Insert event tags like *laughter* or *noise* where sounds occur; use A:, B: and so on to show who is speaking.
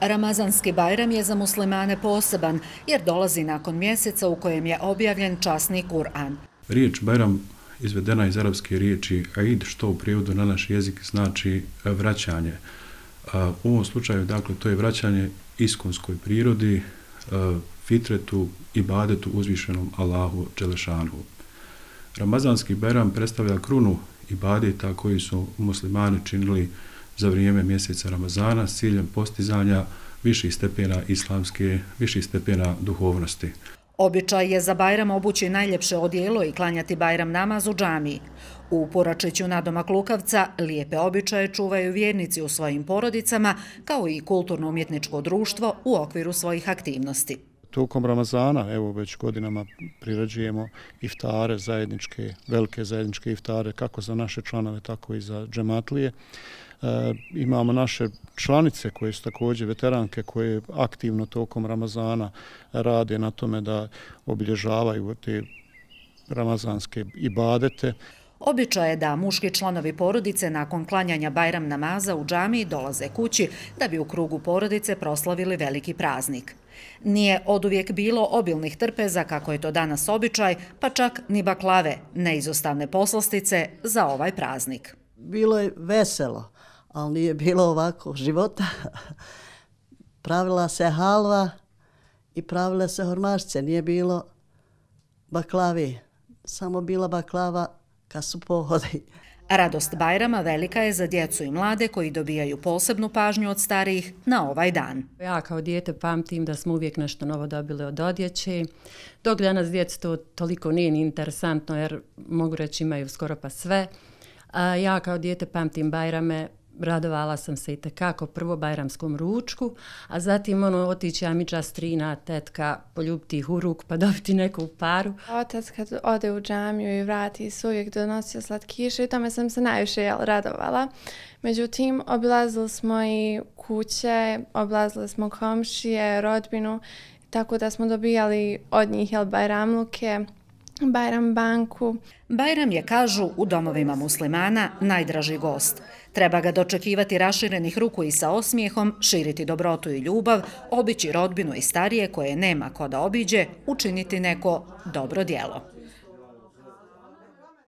A: Ramazanski Bajram je za muslimane poseban jer dolazi nakon mjeseca u kojem je objavljen časni Kur'an.
B: Riječ Bajram izvedena iz arapske riječi Aid, što u prijevodu na naš jezik znači e, vraćanje. U ovom slučaju, dakle, to je vraćanje iskonskoj prirodi, e, fitretu i badetu uzvišenom Allahu Đelešanu. Ramazanski Bajram predstavlja krunu ibadeta koji su muslimani činili za vrijeme mjeseca Ramazana s ciljem postizanja viših stepena islamske, viših stepena duhovnosti.
A: Običaj je za Bajram obući najljepše odijelo i klanjati Bajram namaz u džami. U Poračiću na Lukavca lijepe običaje čuvaju vjernici u svojim porodicama kao i kulturno-umjetničko društvo u okviru svojih aktivnosti.
C: Tokom Ramazana, evo već godinama prirađujemo iftare zajedničke, velike zajedničke iftare kako za naše članove, tako i za džematlije. E, imamo naše članice koje su također veteranke koje aktivno tokom Ramazana rade na tome da obilježavaju te ramazanske ibadete.
A: Običaj je da muški članovi porodice nakon klanjanja Bajram namaza u džami dolaze kući da bi u krugu porodice proslavili veliki praznik. Nije od uvijek bilo obilnih trpeza kako je to danas običaj, pa čak ni baklave, neizostavne poslastice za ovaj praznik.
D: Bilo je veselo ali nije bilo ovako života. *laughs* Pravila se halva i pravile se hormašce, nije bilo baklavi. Samo bila baklava kad su pohodi.
A: Radost Bajrama velika je za djecu i mlade koji dobijaju posebnu pažnju od starijih na ovaj dan.
E: Ja kao dijete pamtim da smo uvijek nešto novo dobili od odjeće. Dok danas djecu to toliko nije ni interesantno jer mogu reći imaju skoro pa sve. Ja kao dijete pamtim Bajrame radovala sam se i tekako prvo bajramskom ručku, a zatim ono otići Amidža strina, tetka, poljubiti ih u ruk pa dobiti neku paru.
F: Otac kad ode u džamiju i vrati se uvijek donosio slatkiše i tome sam se najviše jel, radovala. Međutim, obilazili smo i kuće, obilazili smo komšije, rodbinu, tako da smo dobijali od njih jel, bajramluke, Bajram banku.
A: Bajram je, kažu, u domovima muslimana najdraži gost. Treba ga dočekivati raširenih ruku i sa osmijehom, širiti dobrotu i ljubav, obići rodbinu i starije koje nema ko da obiđe, učiniti neko dobro dijelo.